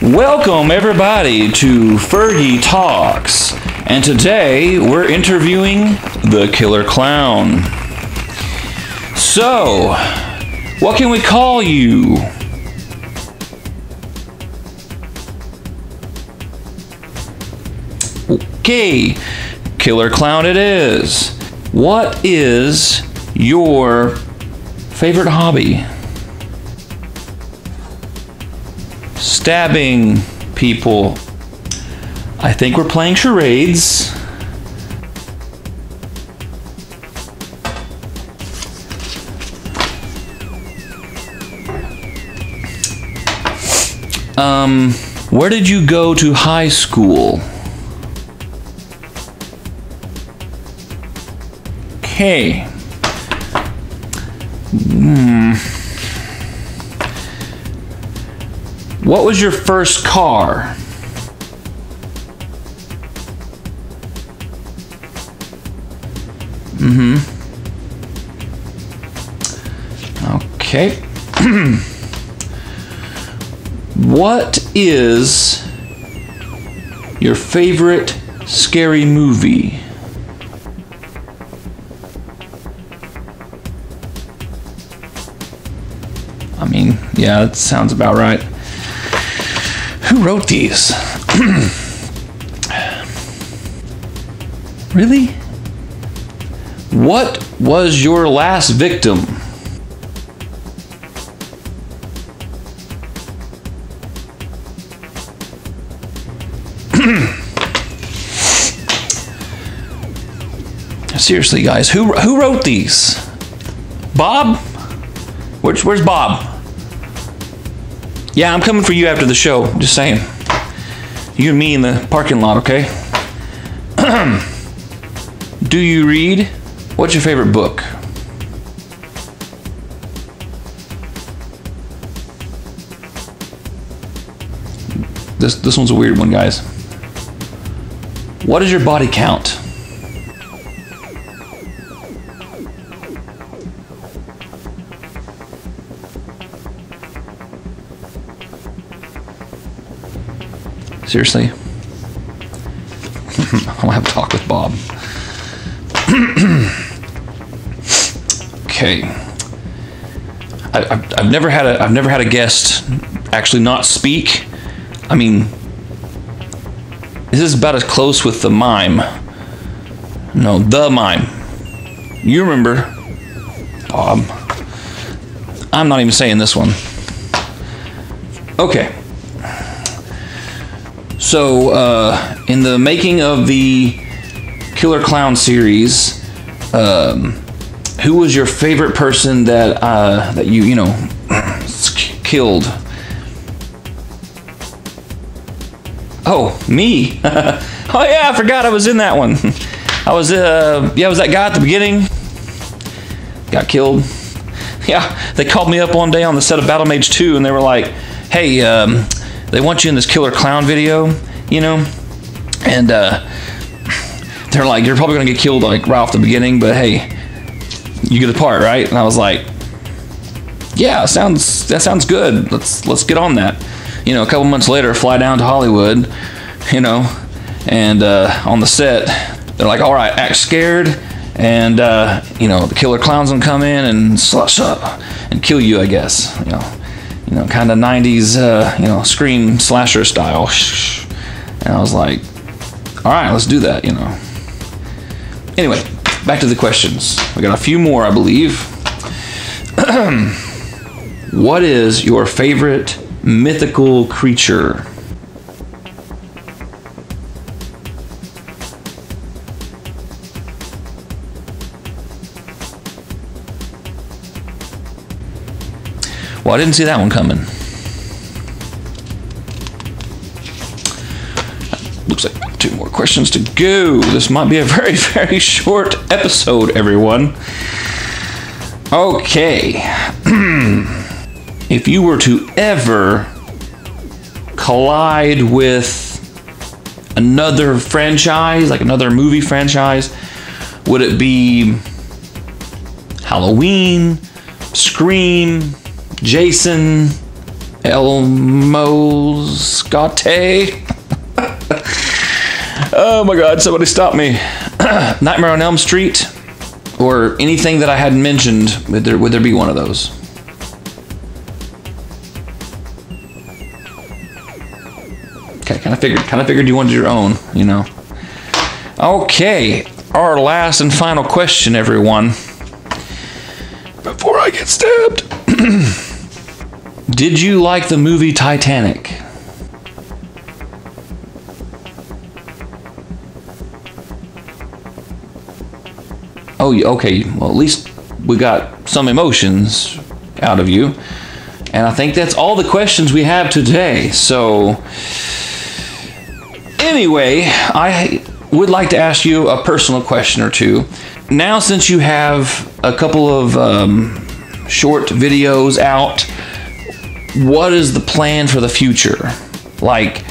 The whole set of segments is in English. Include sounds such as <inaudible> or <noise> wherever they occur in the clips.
Welcome, everybody, to Fergy Talks. And today we're interviewing the Killer Clown. So, what can we call you? Okay, Killer Clown it is. What is your favorite hobby? Stabbing people. I think we're playing charades. Um, where did you go to high school? Okay. Hmm. What was your first car? Mm-hmm. Okay. <clears throat> what is your favorite scary movie? I mean, yeah, that sounds about right. Who wrote these? <clears throat> really? What was your last victim? <clears throat> Seriously, guys, who who wrote these? Bob? Where's, where's Bob? Yeah, I'm coming for you after the show. Just saying. You and me in the parking lot, okay? <clears throat> Do you read? What's your favorite book? This this one's a weird one, guys. What is your body count? Seriously? <laughs> <laughs> I'll have a talk with Bob. <clears throat> okay. I, I've, I've never had a I've never had a guest actually not speak. I mean, this is about as close with the mime. No, the mime. You remember, Bob. I'm not even saying this one. Okay. So, uh, in the making of the Killer Clown series, um, who was your favorite person that uh, that you you know <clears throat> killed? Oh, me. <laughs> oh yeah, I forgot I was in that one. <laughs> I was uh yeah, was that guy at the beginning? Got killed. <laughs> Yeah, they called me up one day on the set of Battle Mage 2 and they were like, "Hey, um, they want you in this killer clown video, you know?" And uh they're like, "You're probably to get killed like right off the beginning, but hey, you get the part, right?" And I was like, "Yeah, sounds that sounds good. Let's let's get on that." You know, a couple months later, fly down to Hollywood, you know, and uh, on the set, they're like, "All right, act scared." And uh, you know the killer clown's gonna come in and slush up and kill you, I guess. You know, you know, kind of '90s, uh, you know, scream slasher style. And I was like, "All right, let's do that." You know. Anyway, back to the questions. We got a few more, I believe. <clears throat> what is your favorite mythical creature? Well, I didn't see that one coming. Looks like two more questions to go. This might be a very, <laughs> very short episode, everyone. Okay. <clears throat> if you were to ever collide with another franchise, like another movie franchise, Would it be Halloween, Scream, Jason, Elmo Scotty? <laughs> oh my God! Somebody stop me! <clears throat> Nightmare on Elm Street, or anything that I hadn't mentioned. Would there would there be one of those? Okay, kind of figured. Kind of figured you wanted your own. You know. Okay, our last and final question, everyone. Before I get stabbed. <clears throat> Did you like the movie Titanic? Oh, okay. Well, at least we got some emotions out of you. And I think that's all the questions we have today. So, anyway, I would like to ask you a personal question or two. Now, since you have a couple of um, short videos out, what is the plan for the future? Like,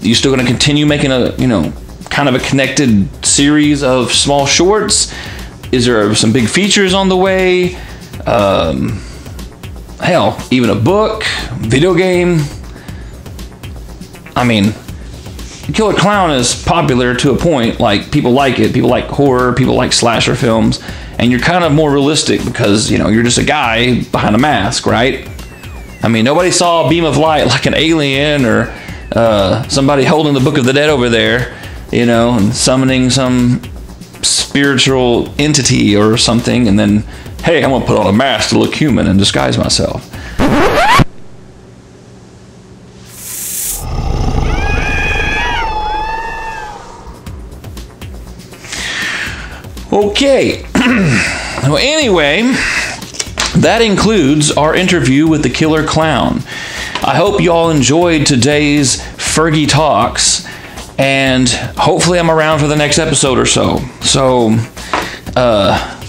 you still going to continue making a, you know, kind of a connected series of small shorts? Is there some big features on the way? Um, hell, even a book, video game. I mean, Killer Clown is popular to a point. Like people like it. People like horror. People like slasher films. And you're kind of more realistic because you know you're just a guy behind a mask, right? I mean, nobody saw a beam of light like an alien or uh, somebody holding the Book of the Dead over there, you know, and summoning some spiritual entity or something, and then, hey, I'm gonna put on a mask to look human and disguise myself. Okay. <clears throat> well, anyway, that includes our interview with the Killer Clown. I hope you all enjoyed today's Fergy Talks, and hopefully, I'm around for the next episode or so. So, uh,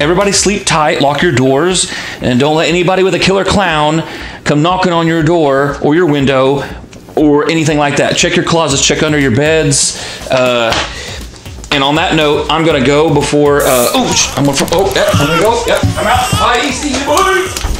everybody sleep tight, lock your doors, and don't let anybody with a killer clown come knocking on your door or your window or anything like that. Check your closets, check under your beds. Uh, and on that note, I'm gonna go before. Uh, oh, I'm gonna. Oh, yeah, I'm gonna go. Yep, I'm out. Bye, you, boys.